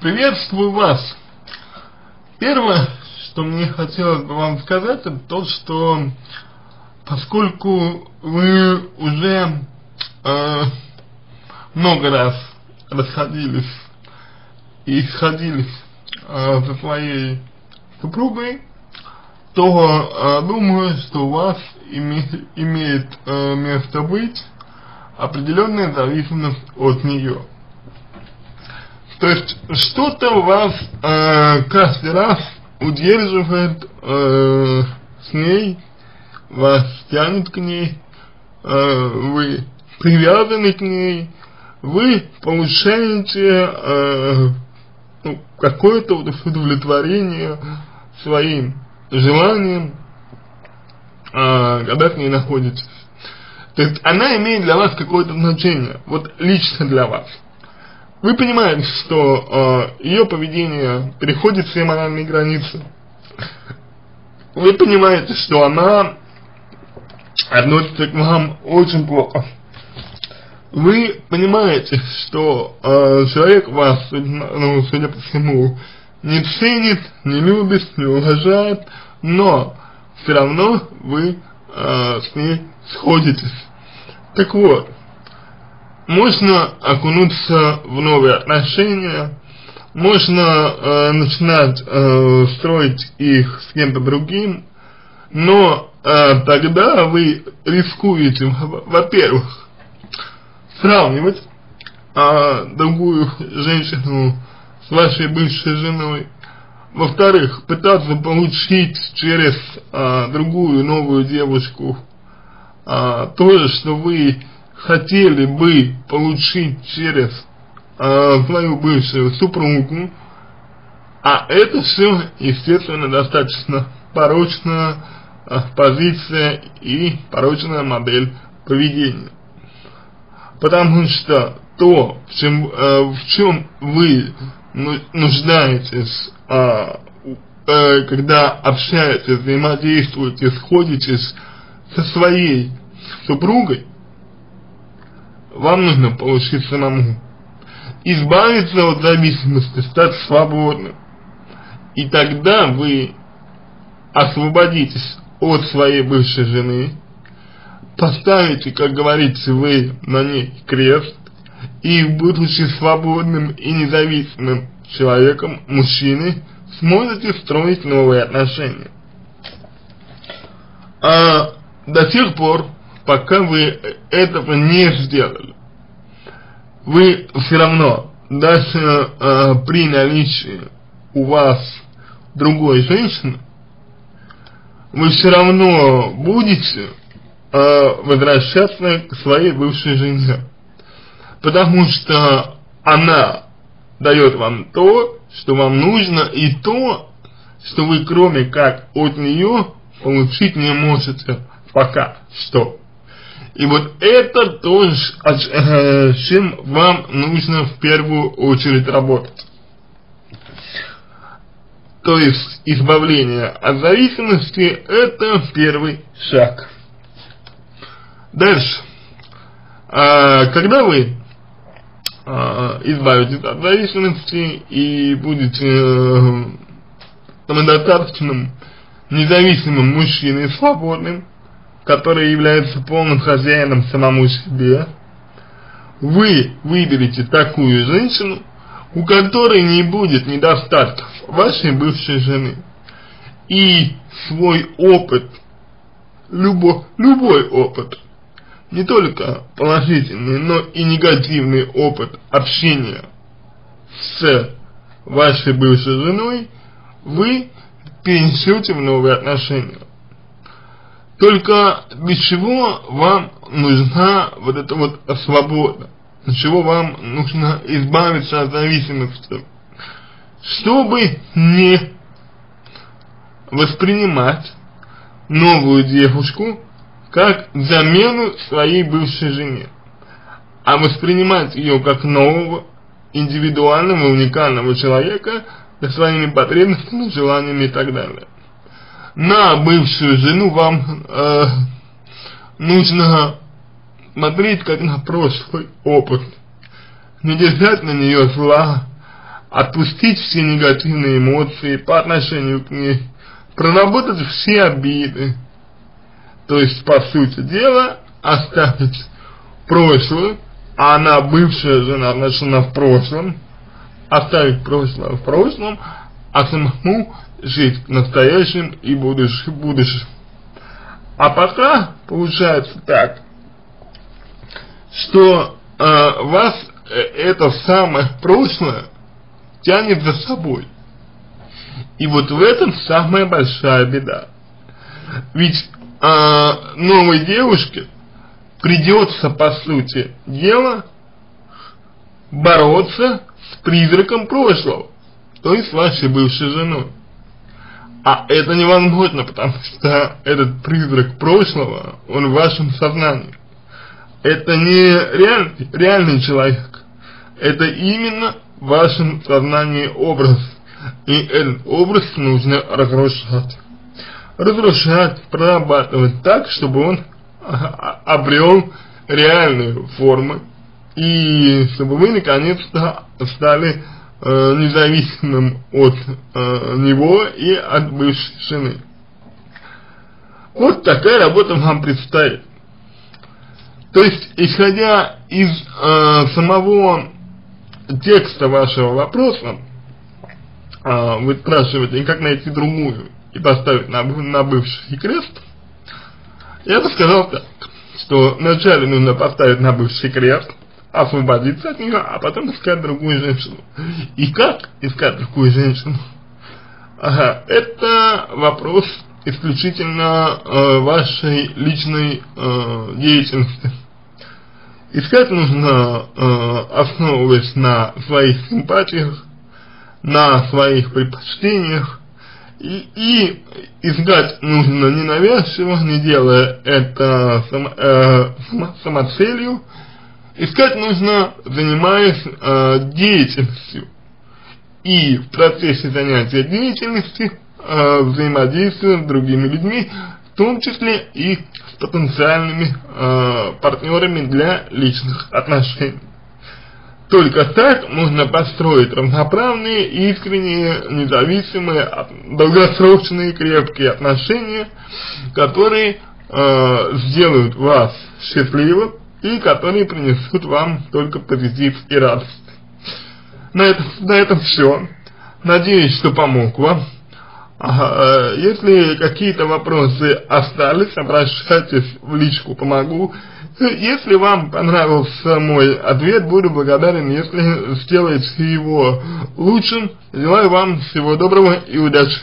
Приветствую вас. Первое, что мне хотелось бы вам сказать, это то, что поскольку вы уже э, много раз расходились и сходились э, со своей супругой, то э, думаю, что у вас име, имеет э, место быть определенная зависимость от нее. То есть что-то вас э, каждый раз удерживает э, с ней, вас тянет к ней, э, вы привязаны к ней, вы получаете э, ну, какое-то удовлетворение своим желанием, э, когда с ней находитесь. То есть она имеет для вас какое-то значение, вот лично для вас. Вы понимаете, что э, ее поведение переходит все моральные границы. Вы понимаете, что она относится к вам очень плохо. Вы понимаете, что э, человек вас, ну, судя по всему, не ценит, не любит, не уважает, но все равно вы э, с ней сходитесь. Так вот, можно окунуться в новые отношения, можно э, начинать э, строить их с кем-то другим, но э, тогда вы рискуете, во-первых, сравнивать э, другую женщину с вашей бывшей женой, во-вторых, пытаться получить через э, другую новую девушку э, то же, что вы хотели бы получить через э, свою бывшую супругу, а это все, естественно, достаточно порочная э, позиция и порочная модель поведения. Потому что то, в чем, э, в чем вы нуждаетесь, э, э, когда общаетесь, взаимодействуете, сходитесь со своей супругой, вам нужно получить самому. Избавиться от зависимости, стать свободным. И тогда вы освободитесь от своей бывшей жены, поставите, как говорится, вы на ней крест, и будучи свободным и независимым человеком, мужчиной, сможете строить новые отношения. А до тех пор, пока вы этого не сделали, вы все равно, даже э, при наличии у вас другой женщины, вы все равно будете э, возвращаться к своей бывшей жене. Потому что она дает вам то, что вам нужно, и то, что вы кроме как от нее получить не можете пока что. И вот это то, с чем вам нужно в первую очередь работать. То есть избавление от зависимости – это первый шаг. Дальше. А, когда вы а, избавитесь от зависимости и будете э, самодостаточным, независимым мужчиной, свободным, который является полным хозяином самому себе, вы выберете такую женщину, у которой не будет недостатков вашей бывшей жены. И свой опыт, любой, любой опыт, не только положительный, но и негативный опыт общения с вашей бывшей женой, вы перенесете в новые отношения. Только для чего вам нужна вот эта вот свобода? Для чего вам нужно избавиться от зависимости? Чтобы не воспринимать новую девушку как замену своей бывшей жене, а воспринимать ее как нового, индивидуального, уникального человека со своими потребностями, желаниями и так далее на бывшую жену вам э, нужно смотреть как на прошлый опыт. Не держать на нее зла, отпустить все негативные эмоции по отношению к ней, проработать все обиды, то есть, по сути дела, оставить прошлое, а она бывшая жена, она в прошлом, оставить прошлое в прошлом, а самому жить настоящим и будущим. будущим. А пока получается так, что э, вас э, это самое прошлое тянет за собой. И вот в этом самая большая беда. Ведь э, новой девушке придется, по сути дела, бороться с призраком прошлого, то есть вашей бывшей женой. А это невозможно, потому что этот призрак прошлого, он в вашем сознании. Это не реаль, реальный человек, это именно в вашем сознании образ. И этот образ нужно разрушать. Разрушать, прорабатывать так, чтобы он обрел реальную форму. И чтобы вы наконец-то стали э, независимым от э, него и от бывшей жены. Вот такая работа вам предстоит. То есть, исходя из э, самого текста вашего вопроса, э, вы спрашиваете, как найти другую и поставить на, на бывший крест, я бы сказал так, что вначале нужно поставить на бывший крест, освободиться от нее, а потом искать другую женщину. И как искать другую женщину? Ага, это вопрос исключительно э, вашей личной э, деятельности. Искать нужно, э, основываясь на своих симпатиях, на своих предпочтениях, и, и искать нужно ненавязчиво, не делая это само, э, самоцелью, Искать нужно, занимаясь э, деятельностью. И в процессе занятия деятельности э, взаимодействуя с другими людьми, в том числе и с потенциальными э, партнерами для личных отношений. Только так можно построить равноправные, искренние, независимые, долгосрочные крепкие отношения, которые э, сделают вас счастливым, и которые принесут вам только позитив и радость. На этом, на этом все. Надеюсь, что помог вам. Э, если какие-то вопросы остались, обращайтесь в личку, помогу. Если вам понравился мой ответ, буду благодарен, если сделаете его лучшим. Желаю вам всего доброго и удачи.